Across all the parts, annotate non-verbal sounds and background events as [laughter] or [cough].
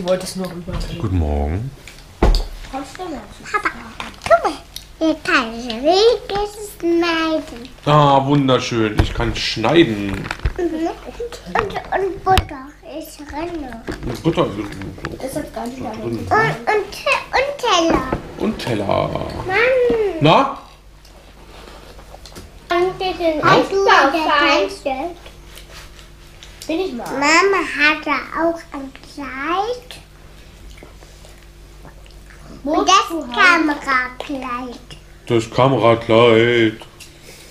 Die wollte es nur rüberbringen. Guten Morgen. Papa, guck mal. Falsche Weg ist es schneiden. Ah, wunderschön. Ich kann schneiden. Und, und Butter ist drin. Und Butter Ist jetzt gar nicht lange. Und, und, Te- und Teller. und Teller. Mann. Na? Und den Hast du Aufbau der fein. Kleinste? Bin ich mal. Mama hatte auch ein Kleid. Und das Kamerakleid. Das Kamerakleid.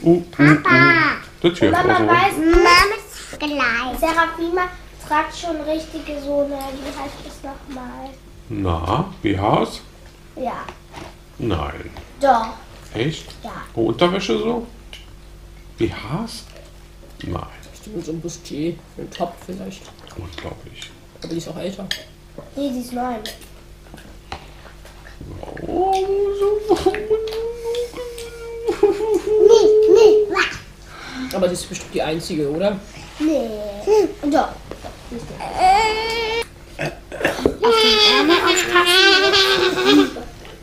Uh, uh, uh. Papa, Das hier ist Mama weiß, Mamas Kleid. Serafima tragt schon richtige so eine, wie heißt das nochmal? Na, BHs? Ja, Nein. doch, Echt? ja. Oh, Unterwäsche so? BHs? Nein. Stimmt, so ein Bustier, ein Top vielleicht. Unglaublich. Aber die ist auch älter. Nee, die ist neu. Oh, so. Nee, nee, was? Aber sie ist bestimmt die einzige, oder? Nee. Doch.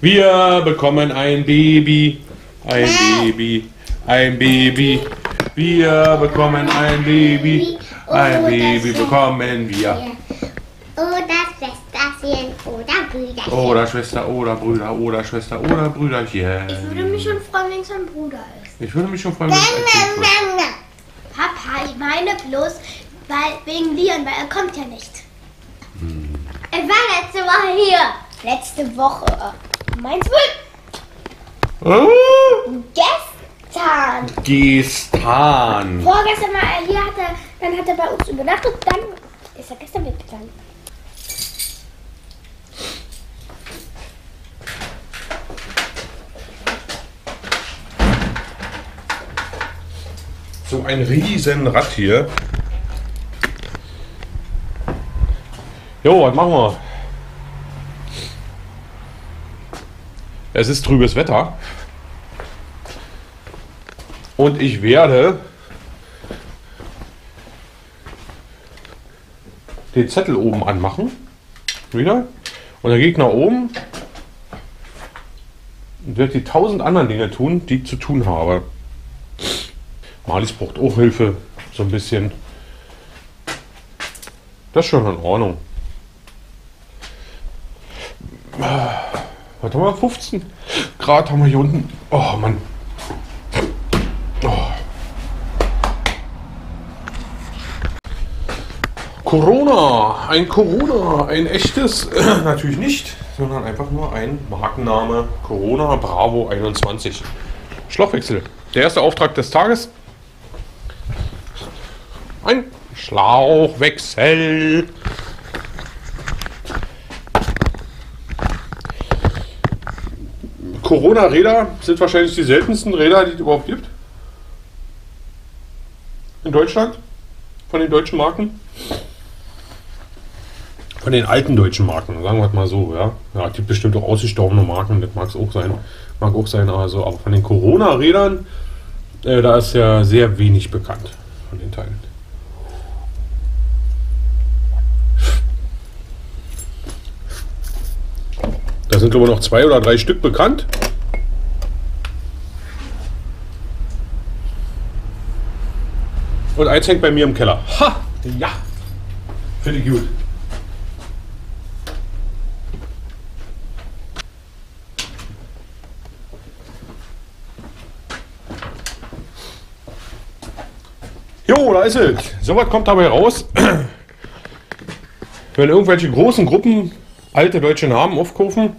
Wir bekommen ein Baby. Ein Baby. Ein Baby. Wir bekommen ein Baby. Ein Baby bekommen wir. Oder Schwesterchen oder Brüderchen. Oder Schwester, oder Brüder, oder Schwester, oder Brüderchen. Ich würde mich schon freuen, wenn es ein Bruder ist. Ich würde mich schon freuen, wenn es ein wird. Mama. Papa, ich meine bloß, weil wegen Leon, weil er kommt ja nicht. Er war letzte Woche hier. Letzte Woche. Meinst du? Oh, Gestern. Gestan. Vorgestern war er hier, hat er, dann hat er bei uns übernachtet, dann ist er gestern mitgegangen. So ein Riesenrad hier. Jo, was machen wir? Es ist trübes Wetter. Und ich werde den Zettel oben anmachen. Wieder. Und ich nach oben werde die tausend anderen Dinge tun, die ich zu tun habe. Marlies braucht auch Hilfe, so ein bisschen. Das ist schon in Ordnung. Haben wir? 15 Grad haben wir hier unten. Oh Mann. Corona, ein Corona, ein echtes, [clears throat] natürlich nicht, sondern einfach nur ein Markenname Corona Bravo 21. Schlauchwechsel. Der erste Auftrag des Tages. Ein Schlauchwechsel. Corona-Räder sind wahrscheinlich die seltensten Räder, die es überhaupt gibt. In Deutschland. Von den deutschen Marken. Von den alten deutschen Marken, sagen wir mal so, ja. Ja, es gibt bestimmt auch ausgestorbene Marken, das mag es auch sein. Mag auch sein, also, aber von den Corona-Rädern, äh, da ist ja sehr wenig bekannt von den Teilen. Da sind glaube ich noch zwei oder drei Stück bekannt. Und eins hängt bei mir im Keller. Ha! Ja! Finde ich gut. Ist es. So was kommt dabei raus. [clears throat] Wenn irgendwelche großen Gruppen alte deutsche Namen aufkaufen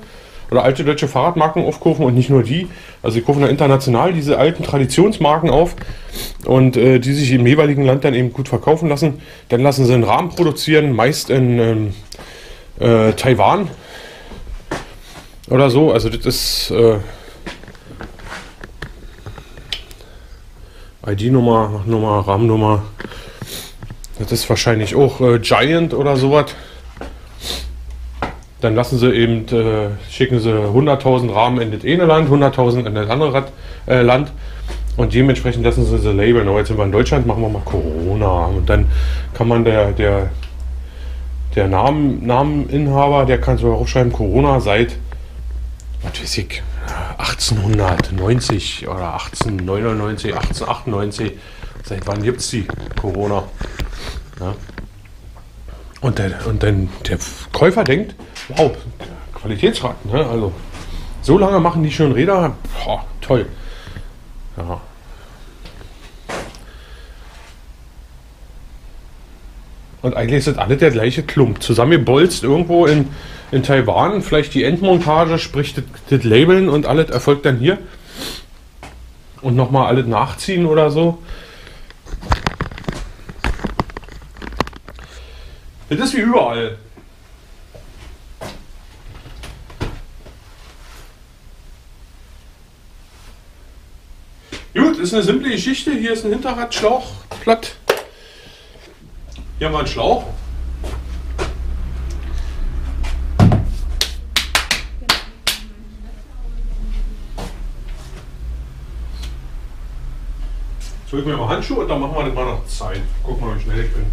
oder alte deutsche Fahrradmarken aufkaufen und nicht nur die, also sie kaufen ja international diese alten Traditionsmarken auf und äh, die sich im jeweiligen Land dann eben gut verkaufen lassen, dann lassen sie einen Rahmen produzieren, meist in ähm, äh, Taiwan oder so. Also das ist äh, ID-Nummer, Nummer, RAM-Nummer. Das ist wahrscheinlich auch äh, Giant oder sowas. Dann lassen sie eben, äh, schicken sie 100.000 Rahmen in das eine Land, 100.000 in das andere Rad, äh, Land. Und dementsprechend lassen sie sie labeln. Aber jetzt sind wir in Deutschland, machen wir mal Corona. Und dann kann man der, der, der Namen, Nameninhaber, der kann sogar aufschreiben, Corona seit, was weiß ich, 1890 oder 1899, 1898. Seit wann gibt es die Corona? Ja. Und, der, und dann der Käufer denkt, wow, Qualitätsrad, ne? Also, so lange machen die schon Räder. Boah, toll. Ja. Und eigentlich das alle der gleiche Klump. Zusammengebolzt irgendwo in, in Taiwan. Vielleicht die Endmontage, sprich das, Labeln und alles erfolgt dann hier. Und nochmal alles nachziehen oder so. Das ist wie überall. Gut, ist eine simple Geschichte. Hier ist ein Hinterradschlauch platt. Hier haben wir einen Schlauch. Jetzt hol mir mal Handschuhe und dann machen wir das mal noch Zeit. Guck mal, wie schnell ich bin.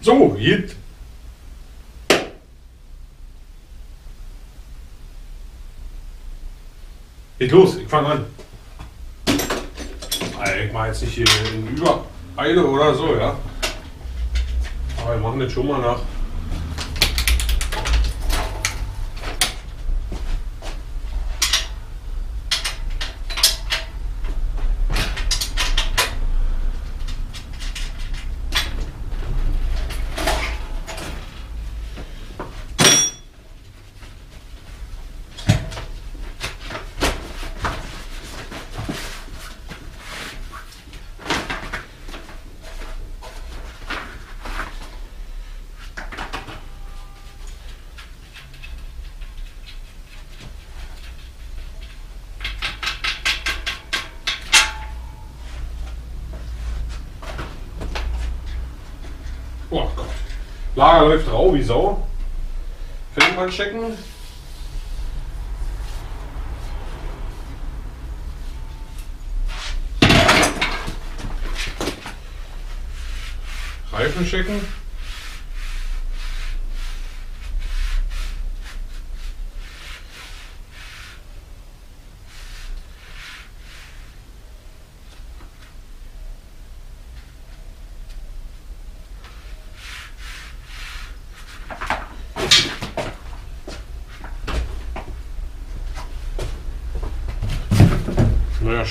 So, jetzt. Geht los, ich fange an. Nein, Ich mache jetzt nicht hier in Übereile oder so, ja. Aber wir machen das schon mal nach. Oh Gott. Lager läuft rau wie Sau. Film mal checken. Reifen checken.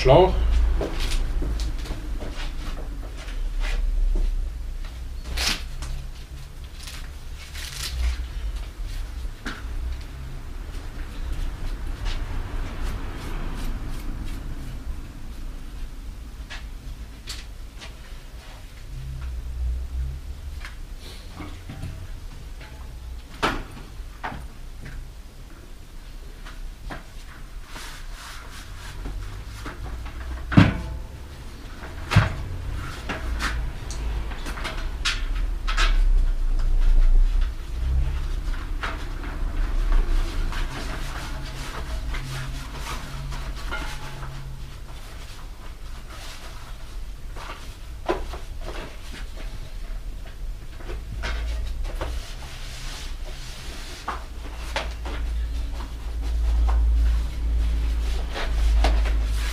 Schlauch.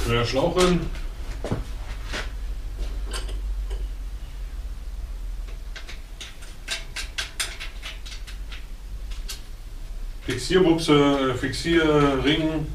Neuer Schlauch drin. Fixierbuchse, äh, Fixierring.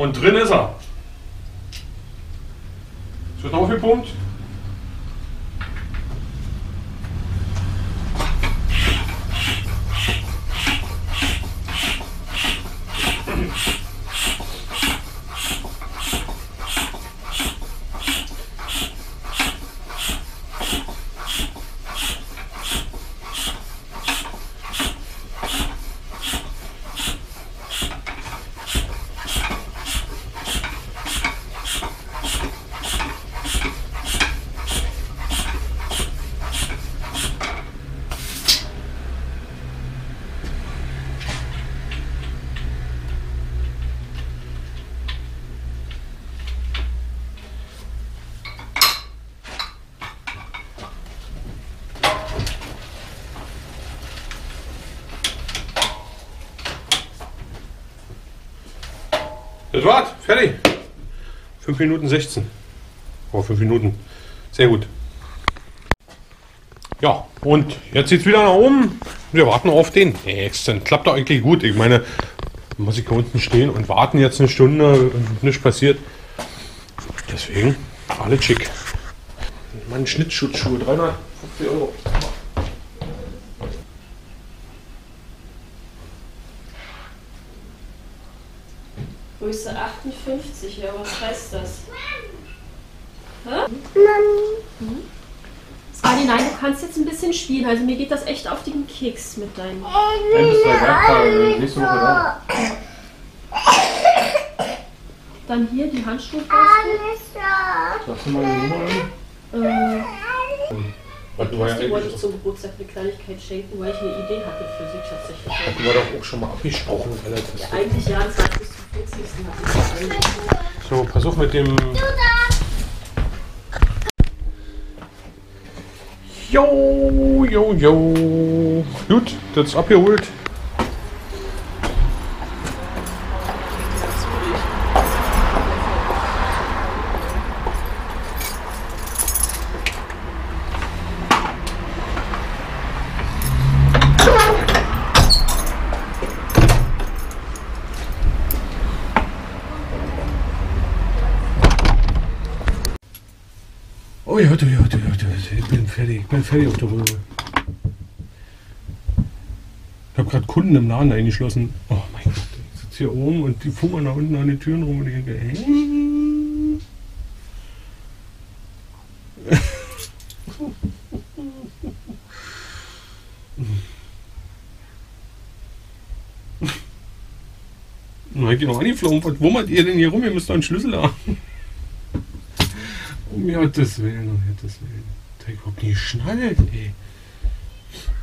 Und drin ist er. Es wird aufgepumpt. Das war's. Fertig. 5 Minuten 16. Oh, 5 Minuten. Sehr gut. Ja, und jetzt geht's wieder nach oben. Wir warten auf den nächsten. Klappt doch eigentlich gut. Ich meine, muss ich hier unten stehen und warten jetzt eine Stunde und nichts passiert. Deswegen, alle schick. Meine Schnittschutzschuhe, 350 Euro. Größe 58, ja, was heißt das? Skadi, nein, du kannst jetzt ein bisschen spielen. Also mir geht das echt auf den Keks mit deinen. Ein bis zwei Werktage, nächste Woche da. Dann hier die Handschuhe. Sagst du mal die Nummer? Äh, Was, du war ja die wollte ich zum Geburtstag eine Kleinigkeit schenken, weil ich eine Idee hatte für sie tatsächlich. du war doch auch schon mal abgesprochen. Alter. Ja, eigentlich ja, das war bis zum 40. hatte ich das eigentlich. So, pass auf mit dem. Jo, jo, jo. Gut, das ist abgeholt. Oh ja, du, ja, du, ja, du, ich bin fertig auf der Röhre. Ich habe gerade Kunden im Laden eingeschlossen. Oh mein Gott, ich sitze hier oben und die fummern da unten an den Türen rum und ich denke, hä? [laughs] Na, ich noch angeflogen. Was wummert ihr denn hier rum? Ihr müsst doch einen Schlüssel haben. Um Gottes Willen, um Gottes Willen. Ich überhaupt nicht geschnallt, ey.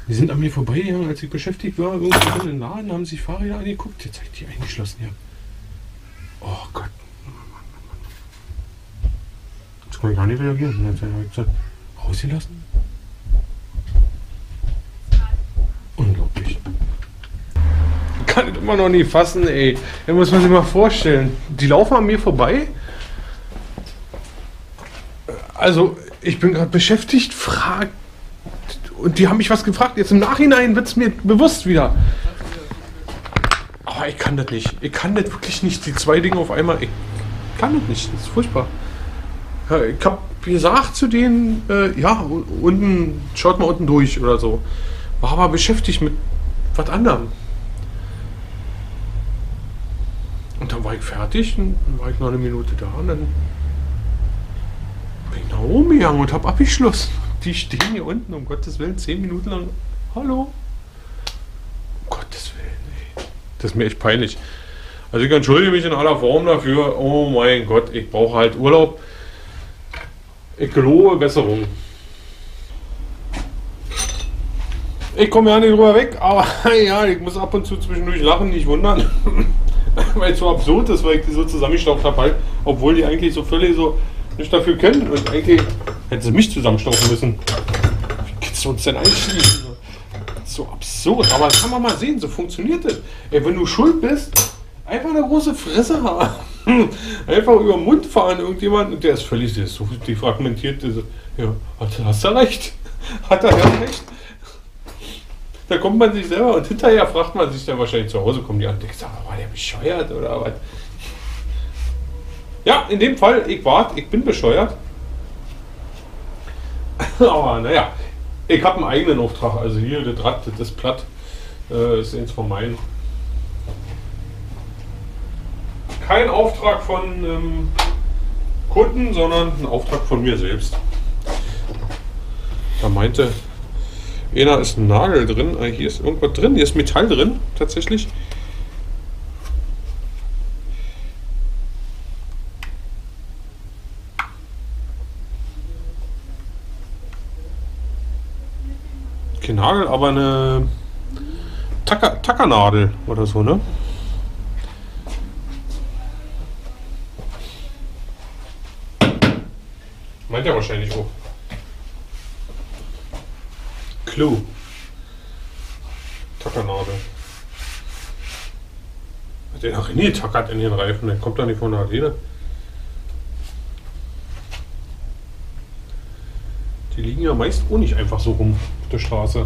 Die sind an mir vorbeigegangen, als ich beschäftigt war. Irgendwo drin im Laden haben sich Fahrräder angeguckt. Jetzt habe ich die eingeschlossen, ja. Oh Gott. Jetzt kann ich gar nicht reagieren. Jetzt habe ich gesagt, rausgelassen. Unglaublich. Kann ich immer noch nie fassen, ey. Da muss man sich mal vorstellen. Die laufen an mir vorbei. Also, ich bin gerade beschäftigt, fragt. Und die haben mich was gefragt. Jetzt im Nachhinein wird es mir bewusst wieder. Aber ich kann das nicht. Ich kann das wirklich nicht. Die zwei Dinge auf einmal. Ich kann das nicht. Das ist furchtbar. Ich habe gesagt zu denen, äh, ja, unten, schaut mal unten durch oder so. War aber beschäftigt mit was anderem. Und dann war ich fertig und dann war ich noch eine Minute da und dann bin ich nach oben gegangen und habe abgeschlossen. Die stehen hier unten, um Gottes Willen, zehn Minuten lang. Hallo? Um Gottes Willen, ey. Das ist mir echt peinlich. Also ich entschuldige mich in aller Form dafür. Oh mein Gott, ich brauche halt Urlaub. Ich gelobe Besserung. Ich komme ja nicht drüber weg, aber [laughs] ja, ich muss ab und zu zwischendurch lachen, nicht wundern. [laughs] weil es so absurd ist, weil ich die so zusammenstaucht habe, halt, obwohl die eigentlich so völlig so nicht dafür können. Und eigentlich hätten sie mich zusammenstauchen müssen. Wie kannst uns denn einschließen? So absurd, aber kann man mal sehen, so funktioniert das. Ey, wenn du schuld bist, einfach eine große Fresse haben. [laughs] Einfach über den Mund fahren, irgendjemand, und der ist völlig der ist so defragmentiert. der so, Ja, hat, hast du recht. [laughs] Hat er ja recht. Da kommt man sich selber und hinterher fragt man sich dann wahrscheinlich zu Hause, kommen die an und denkt, war der bescheuert oder was? Ja, in dem Fall, ich warte, ich bin bescheuert. [laughs] Aber naja, ich habe einen eigenen Auftrag. Also hier, das Rad, das Platt äh, ist eins von meinen. Kein Auftrag von ähm, Kunden, sondern ein Auftrag von mir selbst. Da meinte einer ist ein Nagel drin. Ah, hier ist irgendwas drin. Hier ist Metall drin, tatsächlich. Kein Nagel, aber eine Tacker, Tackernadel oder so, ne? Meint er wahrscheinlich auch. Clue. Tackernadel. Hat der noch nie tackert in den Reifen? Der kommt doch nicht von der Leder. Die liegen ja meist auch nicht einfach so rum auf der Straße.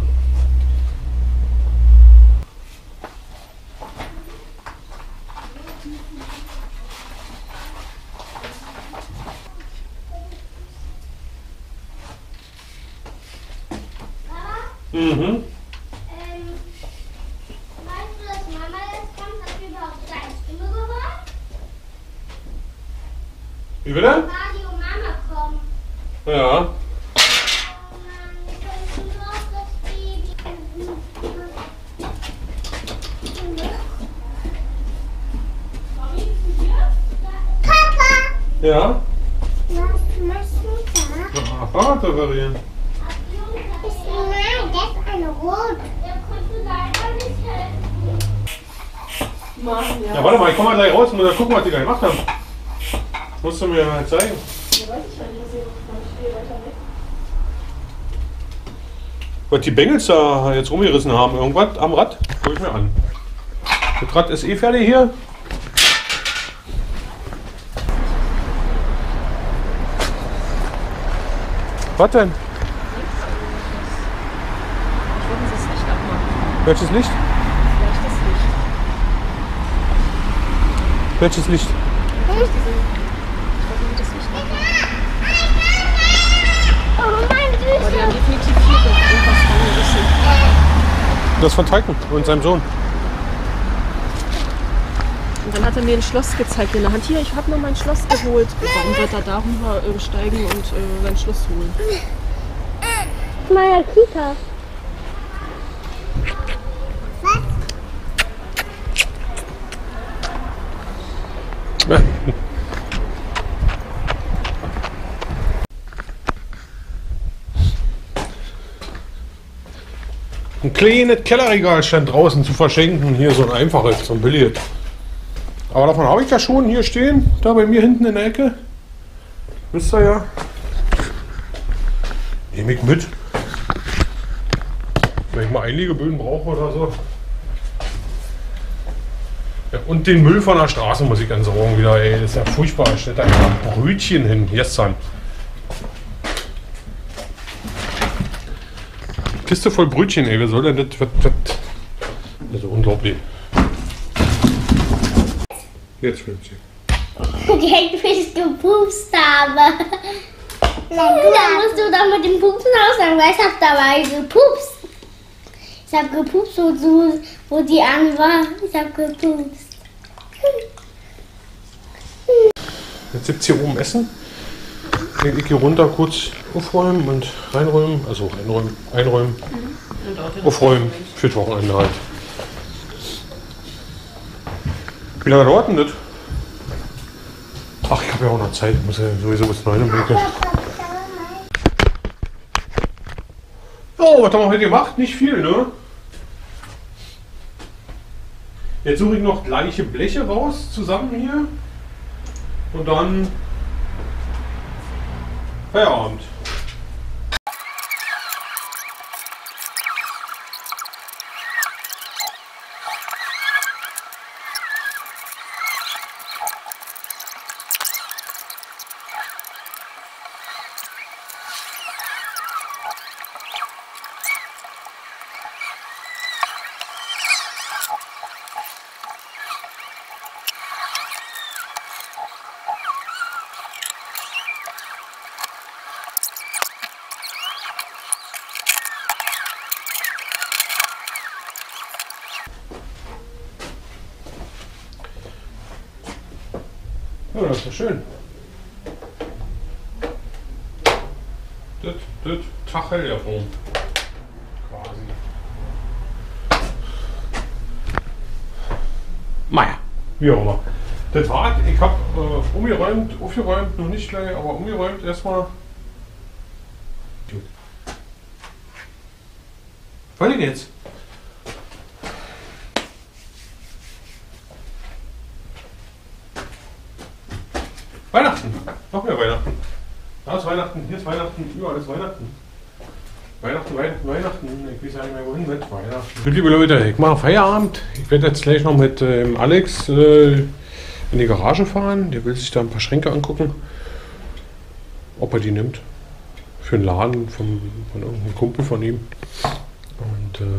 Mhm. Ähm? Wie bitte? Radio Mama kommt. Ja. Ja. Was machst du da? Ah, Fahrrad reparieren. Ist nein, das ist eine Rot. Der konnte leider nicht helfen. Machen, ja. Ja, warte mal, ich komm mal gleich raus und dann gucken, was die da gemacht haben. Musst du mir mal zeigen. Ja, weiß ich ja was ihr macht. Ich stehe weiter weg. Was die Bengels da jetzt rumgerissen haben, irgendwas am Rad, guck ich mir an. Das Rad ist eh fertig hier. Was denn? Wollten sie das Licht abmachen? Welches Licht? Vielleicht das Licht. Welches Licht? Ich wollte das Licht. Oh Aber die haben definitiv hier irgendwas angerissen. Das von Teiken und seinem Sohn. Und dann hat er mir ein Schloss gezeigt in der Hand. Hier, ich habe noch mein Schloss geholt. Warum wird er darüber äh, steigen und äh, sein Schloss holen? Meine Kita. Ein kleines Kellerregal stand draußen zu verschenken. Hier so ein einfaches, so ein billiges. Aber davon habe ich ja schon hier stehen, da bei mir hinten in der Ecke. Wisst ihr ja. Nehme ich mit. Wenn ich mal Einlegeböden brauche oder so. Ja, und den Müll von der Straße muss ich entsorgen wieder, ey. Das ist ja furchtbar. Stellt da einfach Brötchen hin. Gestern. Kiste voll Brötchen, ey. Wer soll denn das? Was? Also unglaublich. Jetzt filmt sie. Direkt bis ich gepupst habe. Da musst du doch mit dem Pupsen aussagen, weil ich hab dabei gepupst. Ich hab gepupst, wo, du, wo die an war. Ich hab gepupst. Jetzt gibt's hier oben Essen. Ich ich gehe runter kurz aufräumen und reinräumen. Also reinräumen, einräumen, aufräumen. Für das Wochenende halt. Wie lange dauert denn das? Ach, ich habe ja auch noch Zeit. Ich muss ja sowieso bis 9 Uhr. Oh, was haben wir heute gemacht? Nicht viel, ne? Jetzt suche ich noch gleiche Bleche raus, zusammen hier. Und dann Feierabend. Ja, das ist doch schön. Das, das Tachel davon. Quasi. Meier. Wie auch immer. Das war, ich habe äh, umgeräumt, aufgeräumt, noch nicht gleich, aber umgeräumt erstmal. Gut. Was denn jetzt? Weihnachten. Noch mehr Weihnachten. Da ist Weihnachten, hier ist Weihnachten, überall ist Weihnachten. Weihnachten, Weihnachten, Weihnachten. Ich weiß ja nicht mehr wohin mit Weihnachten. Gut, liebe Leute, ich mache Feierabend. Ich werde jetzt gleich noch mit ähm, Alex äh, in die Garage fahren. Der will sich da ein paar Schränke angucken. Ob er die nimmt. Für einen Laden vom, von irgendeinem Kumpel von ihm. Und äh,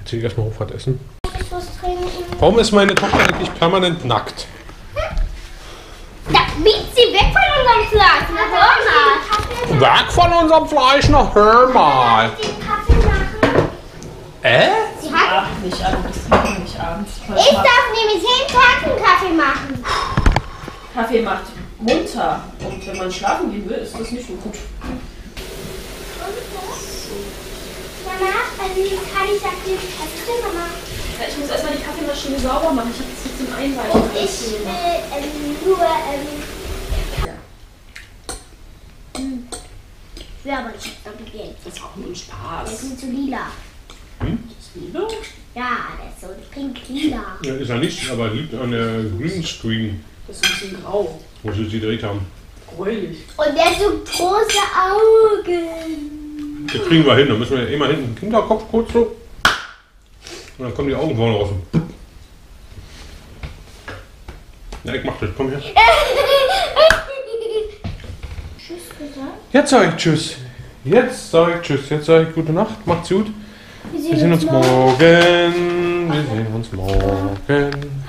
jetzt gehe ich erstmal hoch was essen. Warum ist meine Tochter eigentlich permanent nackt? Da biegt sie weg von unserem Fleisch. Na hör mal. Weg von unserem Fleisch noch, hör mal. Den Kaffee. Äh? Sie hat, Ach, nicht abends. Nicht abends. ich darf nämlich jeden Tag einen Kaffee machen. Kaffee macht munter. Und wenn man schlafen gehen will, ist das nicht so gut. Mama, also kann ich ist denn Mama? Ja, ich muss erstmal die Kaffeemaschine sauber machen. Ich habe das jetzt im Einweichen. Und ich will ähm, nur, ähm, hm. Ich will aber nicht damit Geld. Das ist auch nur ein Der Spaß. ist mir zu lila. Das Liebe? Ja, der ist so pink-lila. Ja, ist er nicht, aber liegt an der Greenscreen, Das ist ein bisschen grau. wo sie sie gedreht haben. Gräulich. Und der hat so große Augen. Das kriegen wir hin, da müssen wir immer hinten den Kinderkopf kurz so. Und dann kommen die Augen vorne raus. Ja, ich mach das, komm her. [laughs] Tschüss gesagt. Jetzt sag ich Tschüss. Jetzt sag ich Tschüss. Jetzt sag ich gute Nacht. Macht's gut. Wir sehen uns morgen. Wir sehen uns morgen.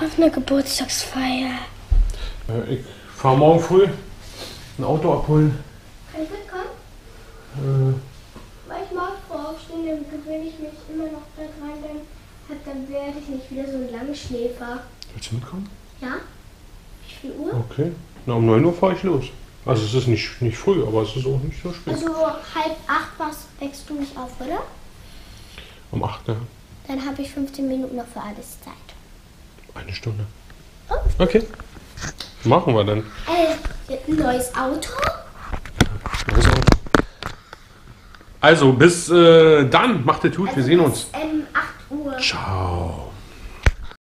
Auf eine Geburtstagsfeier. Äh, Ich fahr morgen früh ein Auto abholen. Kann ich mitkommen? Äh, Weil ich morgen früh aufstehen, dann gewöhne ich mich immer noch daran, dann, dann werde ich nicht wieder so ein Langschläfer. Willst du mitkommen? Ja? Wie viel Uhr? Okay. Na, um 9 Uhr fahre ich los. Also es ist nicht, nicht früh, aber es ist auch nicht so spät. Also halb acht was wächst du nicht auf, oder? Um 8, ja. Dann habe ich 15 Minuten noch für alles Zeit. Eine Stunde. Oh. Okay. Machen wir dann. Äh, ein neues Auto? Los, Auto. Also, bis äh, dann. Macht es gut. Wir sehen uns. Ähm, 8 Uhr. Ciao.